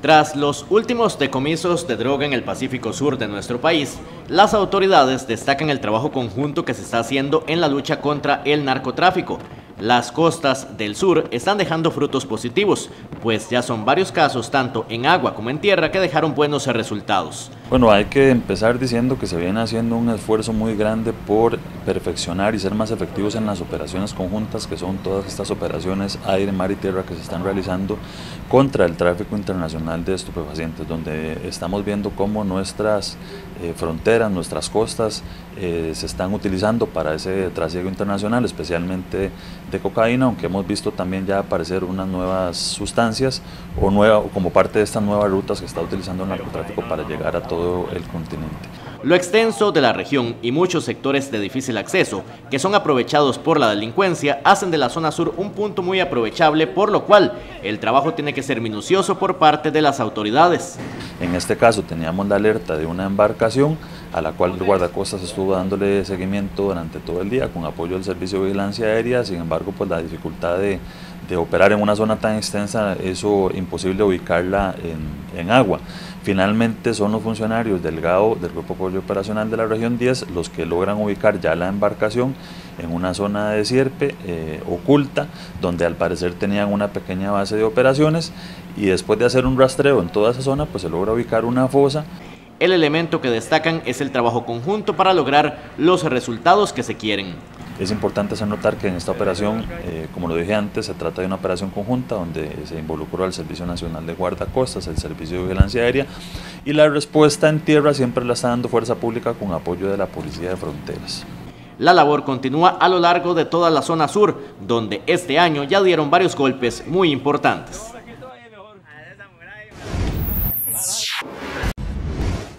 Tras los últimos decomisos de droga en el Pacífico Sur de nuestro país, las autoridades destacan el trabajo conjunto que se está haciendo en la lucha contra el narcotráfico. Las costas del sur están dejando frutos positivos, pues ya son varios casos, tanto en agua como en tierra, que dejaron buenos resultados. Bueno, hay que empezar diciendo que se viene haciendo un esfuerzo muy grande por perfeccionar y ser más efectivos en las operaciones conjuntas, que son todas estas operaciones aire, mar y tierra que se están realizando contra el tráfico internacional de estupefacientes, donde estamos viendo cómo nuestras eh, fronteras, nuestras costas eh, se están utilizando para ese trasiego internacional, especialmente de cocaína, aunque hemos visto también ya aparecer unas nuevas sustancias o nueva, como parte de estas nuevas rutas que está utilizando el narcotráfico para llegar a todo el continente. Lo extenso de la región y muchos sectores de difícil acceso, que son aprovechados por la delincuencia, hacen de la zona sur un punto muy aprovechable, por lo cual el trabajo tiene que ser minucioso por parte de las autoridades. En este caso teníamos la alerta de una embarcación a la cual el guardacostas estuvo dándole seguimiento durante todo el día con apoyo del Servicio de Vigilancia Aérea, sin embargo pues la dificultad de, operar en una zona tan extensa, eso imposible ubicarla en, en agua. Finalmente son los funcionarios del GAO, del Grupo Apoyo Operacional de la Región 10, los que logran ubicar ya la embarcación en una zona de sierpe eh, oculta, donde al parecer tenían una pequeña base de operaciones y después de hacer un rastreo en toda esa zona, pues se logra ubicar una fosa el elemento que destacan es el trabajo conjunto para lograr los resultados que se quieren. Es importante hacer notar que en esta operación, eh, como lo dije antes, se trata de una operación conjunta donde se involucró al Servicio Nacional de Guardacostas, el Servicio de Vigilancia Aérea y la respuesta en tierra siempre la está dando Fuerza Pública con apoyo de la Policía de Fronteras. La labor continúa a lo largo de toda la zona sur, donde este año ya dieron varios golpes muy importantes.